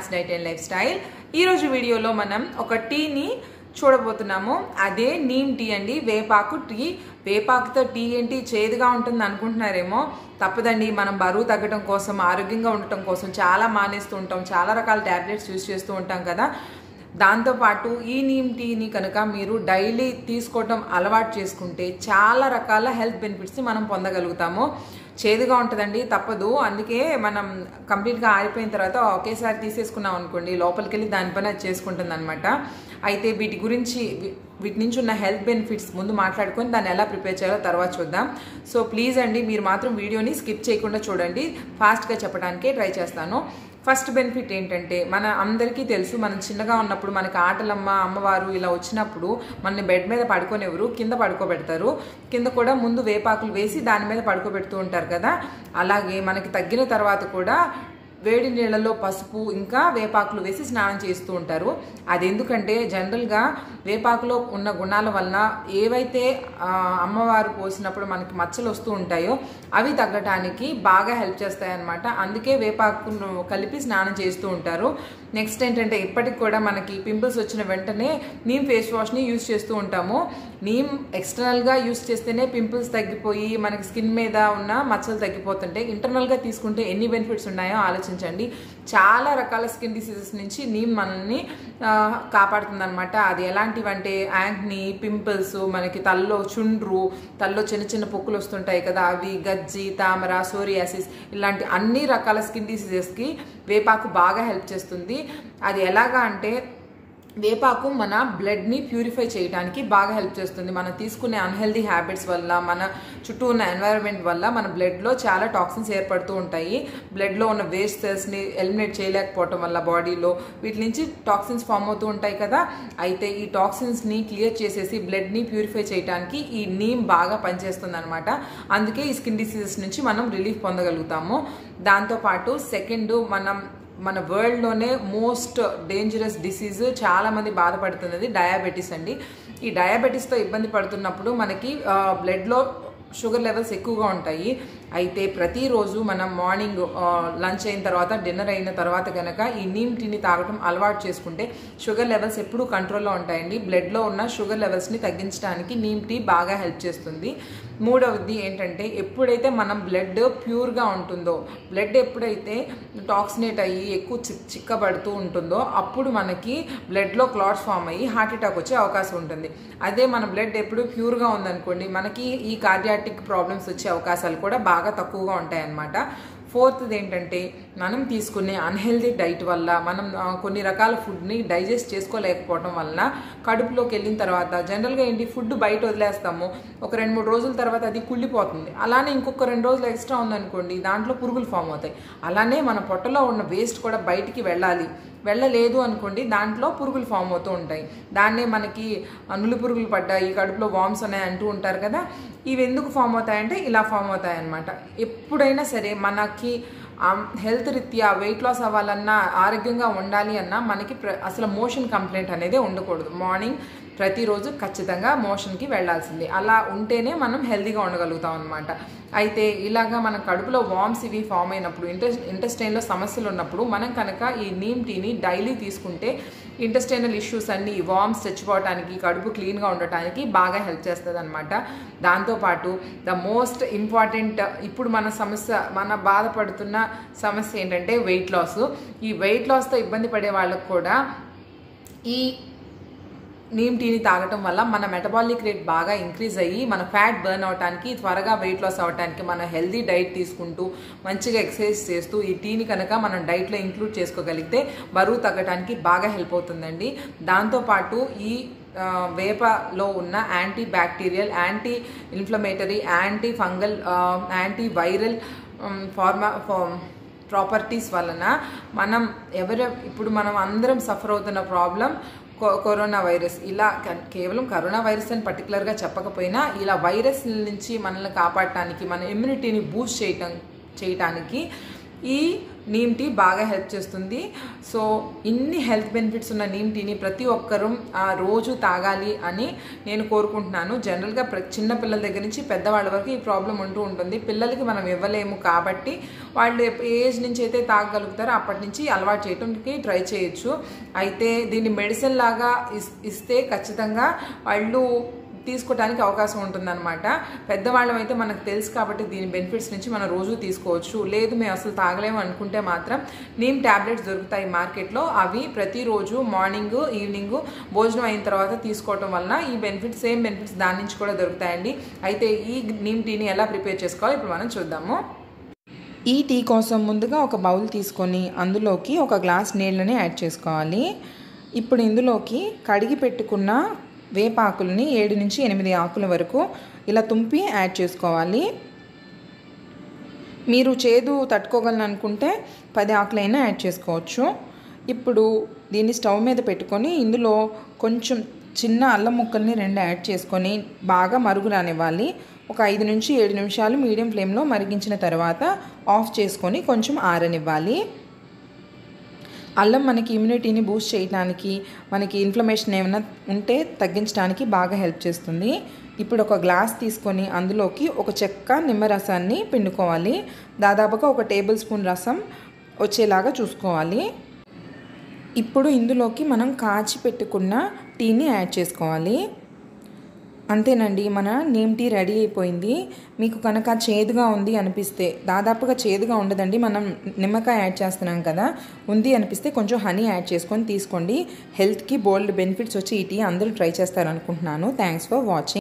Maths diet and lifestyle ఈరోజు వీడియోలో మనం ఒక టీని చూడబోతున్నాము. అదే నీమ్ టీ అండి వేపాకు టీ. వేపాకుతో టీ ఏంటి? చేదుగా ఉంటుంది అనుకుంటున్నారేమో. తప్పదండి మనం బరువు తగ్గడం కోసం ఆరోగ్యంగా ఉండటం కోసం చాలా మానేస్తూ ఉంటాం. చాలా రకాల ట్యాబ్లెట్స్ యూజ్ చేస్తూ ఉంటాం కదా. దాంతోపాటు ఈ నీమ్ టీని కనుక మీరు డైలీ తీసుకోవటం అలవాటు చేసుకుంటే చాలా రకాల హెల్త్ బెనిఫిట్స్ని మనం పొందగలుగుతాము. చేదుగా ఉంటుందండి తప్పదు. అందుకే మనం కంప్లీట్గా ఆరిపోయిన తర్వాత ఒకేసారి తీసేసుకున్నాం అనుకోండి లోపలికి వెళ్ళి దానిపైన అది చేసుకుంటుంది అనమాట అయితే వీటి గురించి వీటి నుంచి ఉన్న హెల్త్ బెనిఫిట్స్ ముందు మాట్లాడుకొని దాన్ని ఎలా ప్రిపేర్ చేయాలో తర్వాత చూద్దాం. సో ప్లీజ్ అండి మీరు మాత్రం వీడియోని స్కిప్ చేయకుండా చూడండి. ఫాస్ట్గా చెప్పడానికే ట్రై చేస్తాను. ఫస్ట్ బెనిఫిట్ ఏంటంటే మన అందరికీ తెలుసు మనం చిన్నగా ఉన్నప్పుడు మనకి ఆటలమ్మ అమ్మవారు ఇలా వచ్చినప్పుడు మన బెడ్ మీద పడుకోనివ్వరు కింద పడుకోబెడతారు. కింద కూడా ముందు వేపాకులు వేసి దాని మీద పడుకోబెడుతూ ఉంటారు కదా. అలాగే మనకి తగ్గిన తర్వాత కూడా వేడి నీళ్ళలో పసుపు ఇంకా వేపాకులు వేసి స్నానం చేస్తూ ఉంటారు. అది ఎందుకంటే జనరల్గా వేపాకులో ఉన్న గుణాల వలన ఏవైతే అమ్మవారు పోసినప్పుడు మనకి మచ్చలు వస్తూ ఉంటాయో అవి తగ్గటానికి బాగా హెల్ప్ చేస్తాయి అన్నమాట అందుకే వేపాకును కలిపి స్నానం చేస్తూ ఉంటారు. నెక్స్ట్ ఏంటంటే ఇప్పటికి కూడా మనకి పింపుల్స్ వచ్చిన వెంటనే నీమ్ ఫేస్ వాష్ని యూజ్ చేస్తూ ఉంటాము. నీమ్ ఎక్స్టర్నల్గా యూజ్ చేస్తేనే పింపుల్స్ తగ్గిపోయి మనకి స్కిన్ మీద ఉన్న మచ్చలు తగ్గిపోతుంటాయి ఇంటర్నల్గా తీసుకుంటే ఎన్ని బెనిఫిట్స్ ఉన్నాయో ఆలోచించండి. చాలా రకాల స్కిన్ డిసీజెస్ నుంచి నీమ్ మనల్ని కాపాడుతుంది అనమాట అది ఎలాంటివంటే యాంగ్ని పింపుల్స్ మనకి తల్లో చుండ్రు తల్లో చిన్న చిన్న పొక్కులు వస్తుంటాయి కదా అవి గజ్జి తామర సోరియాసిస్ ఇలాంటి అన్ని రకాల స్కిన్ డిసీజెస్కి వేపాకు బాగా హెల్ప్ చేస్తుంది. అది ఎలాగా అంటే వేపాకు మన బ్లడ్ని ప్యూరిఫై చేయడానికి బాగా హెల్ప్ చేస్తుంది. మనం తీసుకునే అన్హెల్దీ హ్యాబిట్స్ వల్ల మన చుట్టూ ఉన్న ఎన్వైరన్మెంట్ వల్ల మన బ్లడ్లో చాలా టాక్సిన్స్ ఏర్పడుతూ ఉంటాయి. బ్లడ్లో ఉన్న వేస్ట్ సెల్స్ని ఎలిమినేట్ చేయలేకపోవటం వల్ల బాడీలో వీటి నుంచి టాక్సిన్స్ ఫామ్ అవుతూ ఉంటాయి కదా. అయితే ఈ టాక్సిన్స్ని క్లియర్ చేసేసి బ్లడ్ని ప్యూరిఫై చేయడానికి ఈ నీమ్ బాగా పనిచేస్తుంది అనమాట అందుకే ఈ స్కిన్ డిసీజెస్ నుంచి మనం రిలీఫ్ పొందగలుగుతాము. దాంతోపాటు సెకండ్ మనం మన వరల్డ్లోనే మోస్ట్ డేంజరస్ డిసీజ్ చాలామంది బాధపడుతున్నది డయాబెటీస్ అండి. ఈ డయాబెటీస్తో ఇబ్బంది పడుతున్నప్పుడు మనకి బ్లడ్లో షుగర్ లెవెల్స్ ఎక్కువగా ఉంటాయి. అయితే ప్రతిరోజు మనం మార్నింగ్ లంచ్ అయిన తర్వాత డిన్నర్ అయిన తర్వాత కనుక ఈ నీమ్ టీని తాగటం అలవాటు చేసుకుంటే షుగర్ లెవెల్స్ ఎప్పుడూ కంట్రోల్లో ఉంటాయండి. బ్లడ్లో ఉన్న షుగర్ లెవెల్స్ని తగ్గించడానికి నీమ్ టీ బాగా హెల్ప్ చేస్తుంది. మూడవది ఏంటంటే ఎప్పుడైతే మనం బ్లడ్ ప్యూర్గా ఉంటుందో బ్లడ్ ఎప్పుడైతే టాక్సినేట్ అయ్యి ఎక్కువ చిక్కబడుతూ ఉంటుందో అప్పుడు మనకి బ్లడ్లో క్లాట్స్ ఫామ్ అయ్యి హార్ట్ అటాక్ వచ్చే అవకాశం ఉంటుంది. అదే మన బ్లడ్ ఎప్పుడు ప్యూర్గా ఉందనుకోండి మనకి ఈ కార్డియాటిక్ ప్రాబ్లమ్స్ వచ్చే అవకాశాలు కూడా బాగా తక్కువగా ఉంటాయన్నమాట. ఫోర్త్ది ఏంటంటే మనం తీసుకునే అన్హెల్దీ డైట్ వల్ల మనం కొన్ని రకాల ఫుడ్ని డైజెస్ట్ చేసుకోలేకపోవడం వలన కడుపులోకి వెళ్ళిన తర్వాత జనరల్గా ఏంటి ఫుడ్ బయట వదిలేస్తాము. ఒక రెండు మూడు రోజుల తర్వాత అది కుళ్ళిపోతుంది. అలానే ఇంకొక రెండు రోజులు ఎక్స్ట్రా ఉందనుకోండి దాంట్లో పురుగులు ఫామ్ అవుతాయి. అలానే మన పొట్టలో ఉన్న వేస్ట్ కూడా బయటికి వెళ్ళాలి. వెళ్ళలేదు అనుకోండి దాంట్లో పురుగులు ఫామ్ అవుతూ ఉంటాయి. దాన్నే మనకి నులు పురుగులు పడ్డాయి కడుపులో వామ్స్ ఉన్నాయి అంటూ ఉంటారు కదా ఇవి ఎందుకు ఫామ్ అవుతాయంటే ఇలా ఫామ్ అవుతాయి అనమాట ఎప్పుడైనా సరే మనకి హెల్త్ రీత్యా వెయిట్ లాస్ అవ్వాలన్నా ఆరోగ్యంగా ఉండాలి అన్నా మనకి అసలు మోషన్ కంప్లైంట్ అనేది ఉండకూడదు. మార్నింగ్ ప్రతిరోజు ఖచ్చితంగా మోషన్కి వెళ్ళాల్సింది అలా ఉంటేనే మనం హెల్తీగా ఉండగలుగుతాం అనమాట అయితే ఇలాగా మన కడుపులో వామ్స్ ఇవి ఫామ్ అయినప్పుడు ఇంటెస్ ఇంటెస్టైన్లో సమస్యలు ఉన్నప్పుడు మనం కనుక ఈ నీమ్ టీని డైలీ తీసుకుంటే ఇంటెస్టైనల్ ఇష్యూస్ అన్ని వామ్స్ తెచ్చిపోవటానికి కడుపు క్లీన్గా ఉండటానికి బాగా హెల్ప్ చేస్తుంది అనమాట దాంతోపాటు ద మోస్ట్ ఇంపార్టెంట్ ఇప్పుడు మన సమస్య మన బాధపడుతున్న సమస్య ఏంటంటే వెయిట్ లాస్. ఈ వెయిట్ లాస్తో ఇబ్బంది పడే వాళ్ళకు కూడా ఈ నీమ్ టీని తాగటం వల్ల మన మెటబాలిక్ రేట్ బాగా ఇంక్రీజ్ అయ్యి మన ఫ్యాట్ బర్న్ అవడానికి త్వరగా వెయిట్ లాస్ అవడానికి మన హెల్దీ డైట్ తీసుకుంటూ మంచిగా ఎక్సర్సైజ్ చేస్తూ ఈ టీని కనుక మనం డైట్లో ఇంక్లూడ్ చేసుకోగలిగితే బరువు తగ్గడానికి బాగా హెల్ప్ అవుతుందండి. దాంతోపాటు ఈ వేపలో ఉన్న anti bacterial anti inflammatory anti fungal anti viral pharma properties వలన మనం ఎవరు ఇప్పుడు మనం అందరం సఫర్ అవుతున్న ప్రాబ్లం కరోనా వైరస్ ఇలా కేవలం కరోనా వైరస్ అని పర్టికులర్గా చెప్పకపోయినా ఇలా వైరస్ నుంచి మనల్ని కాపాడటానికి మన ఇమ్యూనిటీని బూస్ట్ చేయటం చేయటానికి ఈ నీమ్ టీ బాగా హెల్ప్ చేస్తుంది. సో ఇన్ని హెల్త్ బెనిఫిట్స్ ఉన్న నీమ్ టీని ప్రతి ఒక్కరూ ఆ, రోజు తాగాలి అని నేను కోరుకుంటున్నాను. జనరల్గా ప్ర చిన్న పిల్లల దగ్గర నుంచి పెద్దవాళ్ళ వరకు ఈ ప్రాబ్లం ఉంటూ ఉంటుంది. పిల్లలకి మనం ఇవ్వలేము కాబట్టి వాళ్ళు ఏజ్ నుంచి అయితే తాగగలుగుతారో అప్పటి నుంచి అలవాటు చేయడానికి ట్రై చేయొచ్చు. అయితే దీన్ని మెడిసిన్ లాగా ఇస్- ఇస్తే ఖచ్చితంగా వాళ్ళు తీసుకోవడానికి అవకాశం ఉంటుందన్నమాట. పెద్దవాళ్ళం అయితే మనకు తెలుసు కాబట్టి దీని బెనిఫిట్స్ నుంచి మనం రోజు తీసుకోవచ్చు. లేదు మేము అసలు తాగలేము అనుకుంటే మాత్రం నీమ్ ట్యాబ్లెట్స్ దొరుకుతాయి మార్కెట్లో. అవి ప్రతిరోజు మార్నింగ్ ఈవినింగ్ భోజనం అయిన తర్వాత తీసుకోవటం వలన ఈ బెనిఫిట్స్ సేమ్ బెనిఫిట్స్ దాని నుంచి కూడా దొరుకుతాయండి. అయితే ఈ నీమ్ టీని ఎలా ప్రిపేర్ చేసుకోవాలో ఇప్పుడు మనం చూద్దాము. ఈ టీ కోసం ముందుగా ఒక బౌల్ తీసుకొని అందులోకి ఒక గ్లాస్ నీళ్ళని యాడ్ చేసుకోవాలి. ఇప్పుడు ఇందులోకి కడిగి పెట్టుకున్న వేపాకుల్ని ఏడు నుంచి ఎనిమిది ఆకుల వరకు ఇలా తుంపి యాడ్ చేసుకోవాలి. మీరు చేదు తట్టుకోగలను అనుకుంటే పది ఆకులైనా యాడ్ చేసుకోవచ్చు. ఇప్పుడు దీన్ని స్టవ్ మీద పెట్టుకొని ఇందులో కొంచెం చిన్న అల్లం ముక్కల్ని రెండు యాడ్ చేసుకొని బాగా మరుగు రానివ్వాలి ఒక ఐదు నుంచి ఏడు నిమిషాలు మీడియం ఫ్లేమ్లో మరిగించిన తర్వాత ఆఫ్ చేసుకొని కొంచెం ఆరనివ్వాలి. అల్లం మనకి ఇమ్యూనిటీని బూస్ట్ చేయడానికి మనకి ఇన్ఫ్లమేషన్ ఏమైనా ఉంటే తగ్గించడానికి బాగా హెల్ప్ చేస్తుంది. ఇప్పుడు ఒక గ్లాస్ తీసుకొని అందులోకి ఒక చెక్క నిమ్మరసాన్ని పిండుకోవాలి. దాదాపుగా ఒక టేబుల్ స్పూన్ రసం వచ్చేలాగా చూసుకోవాలి. ఇప్పుడు ఇందులోకి మనం కాచి పెట్టుకున్న టీని యాడ్ చేసుకోవాలి. అంతేనండి మన నేమ్ టీ రెడీ అయిపోయింది. మీకు కనుక చేదుగా ఉంది అనిపిస్తే దాదాపుగా చేదుగా ఉండదండి మనం నిమ్మకాయ యాడ్ చేస్తున్నాం కదా ఉంది అనిపిస్తే కొంచెం హనీ యాడ్ చేసుకొని తీసుకోండి. హెల్త్కి బోల్డ్ బెనిఫిట్స్ వచ్చి ఈ టీ అందరూ ట్రై చేస్తారనుకుంటున్నాను. Thanks for watching.